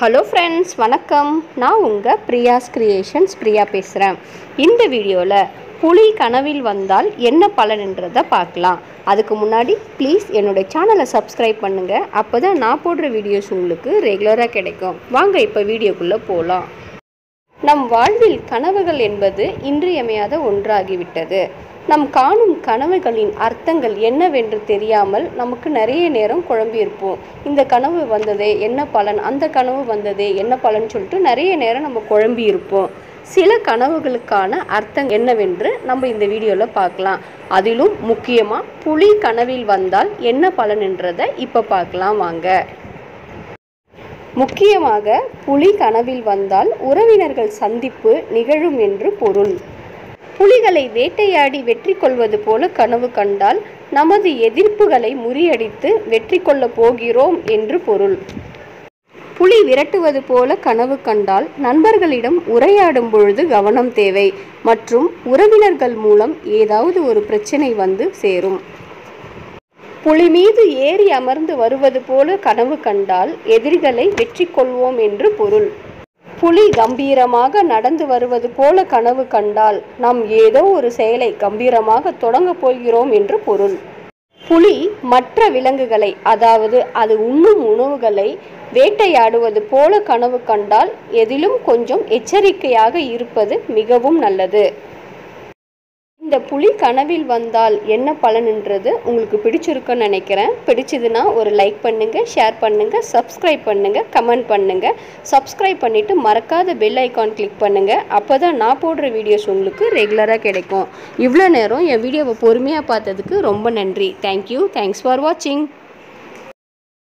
Hello friends வணக்கம். நான் உங்கள் பிரியாஸ் கிரியேஷன்ஸ் பிரியா பேசுகிறேன் இந்த வீடியோவில் புலி கனவில் வந்தால் என்ன பலன்ன்றதை பார்க்கலாம். அதுக்கு முன்னாடி ப்ளீஸ் என்னுடைய சேனலை சப்ஸ்கிரைப் பண்ணுங்கள் அப்போ தான் நான் போடுற வீடியோஸ் உங்களுக்கு ரெகுலராக கிடைக்கும். வாங்க இப்போ வீடியோக்குள்ளே போகலாம் நம் வாழ்வில் கனவுகள் என்பது இன்றியமையாத ஒன்றாகிவிட்டது. நம் காணும் கனவுகளின் அர்த்தங்கள் என்னவென்று தெரியாமல் நமக்கு நிறைய நேரம் குழம்பியிருப்போம். இந்த கனவு வந்ததே என்ன பலன்? அந்த கனவு வந்ததே என்ன பலன் சொல்லிட்டு நிறைய நேரம் நம்ம குழம்பி இருப்போம் சில கனவுகளுக்கான அர்த்தம் என்னவென்று நம்ம இந்த வீடியோவில் பார்க்கலாம். அதிலும் முக்கியமாக புலி கனவில் வந்தால் என்ன பலன்ன்றதை இப்போ பார்க்கலாம் வாங்க. முக்கியமாக புலி கனவில் வந்தால் உறவினர்கள் சந்திப்பு நிகழும் என்று பொருள். புலிகளை வேட்டையாடி வெற்றி கொள்வது போல கனவு கண்டால் நமது எதிர்ப்புகளை முறியடித்து வெற்றி கொள்ளப் போகிறோம் என்று பொருள். புலி விரட்டுவது போல கனவு கண்டால் நண்பர்களிடம் உரையாடும் பொழுது கவனம் தேவை. மற்றும் உறவினர்கள் மூலம் ஏதாவது ஒரு பிரச்சனை வந்து சேரும். புலி மீது ஏறி அமர்ந்து வருவது போல கனவு கண்டால் எதிரிகளை வெற்றி கொள்வோம் என்று பொருள். புலி கம்பீரமாக நடந்து வருவது போல கனவு கண்டால் நாம் ஏதோ ஒரு செயலை கம்பீரமாக தொடங்கப் போகிறோம் என்று பொருள். புலி மற்ற விலங்குகளை அதாவது அது உண்ணும் உணவுகளை வேட்டையாடுவது போல கனவு கண்டால் எதிலும் கொஞ்சம் எச்சரிக்கையாக இருப்பது மிகவும் நல்லது. இந்த புலி கனவில் வந்தால் என்ன பலன்ன்றது உங்களுக்கு பிடிச்சிருக்குன்னு நினைக்கிறேன். பிடிச்சதுன்னா ஒரு லைக் பண்ணுங்கள் ஷேர் பண்ணுங்கள் சப்ஸ்கிரைப் பண்ணுங்கள் கமெண்ட் பண்ணுங்கள் சப்ஸ்கிரைப் பண்ணிவிட்டு மறக்காத பெல் ஐக்கான் கிளிக் பண்ணுங்கள் அப்போ தான் நான் போடுற வீடியோஸ் உங்களுக்கு ரெகுலராக கிடைக்கும். இவ்வளோ நேரம் என் வீடியோவை பொறுமையாக பார்த்ததுக்கு ரொம்ப நன்றி. தேங்க்யூ தேங்க்ஸ் ஃபார் வாட்சிங்